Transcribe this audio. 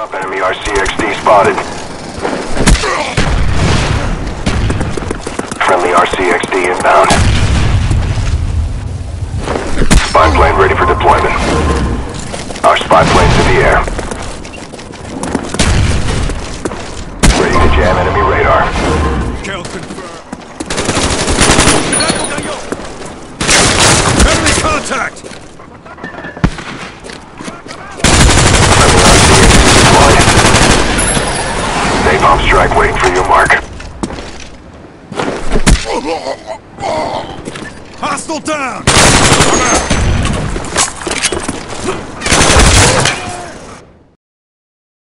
up, enemy RCXD spotted. Friendly RCXD inbound. Spy plane ready for deployment. Our spy plane's in the air. Ready to jam enemy radar. Kill confirmed. Enemy contact! Strike waiting for your mark. Hostile down!